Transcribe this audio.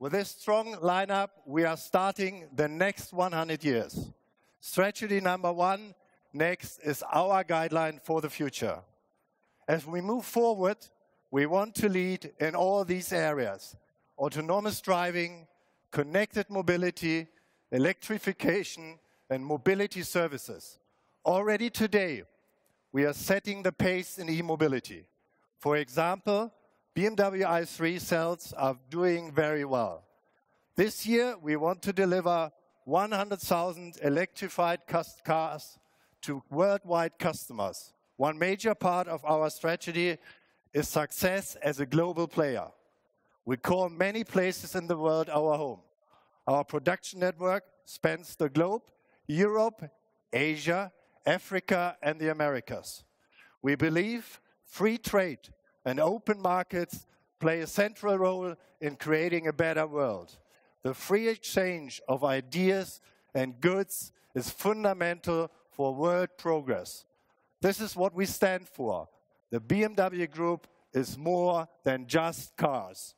With this strong lineup, we are starting the next 100 years. Strategy number one, next, is our guideline for the future. As we move forward, we want to lead in all these areas: autonomous driving, connected mobility, electrification, and mobility services. Already today, we are setting the pace in e-mobility. For example, BMW i3 cells are doing very well. This year, we want to deliver 100,000 electrified cars to worldwide customers. One major part of our strategy is success as a global player. We call many places in the world our home. Our production network spans the globe, Europe, Asia, Africa, and the Americas. We believe free trade and open markets play a central role in creating a better world. The free exchange of ideas and goods is fundamental for world progress. This is what we stand for. The BMW Group is more than just cars.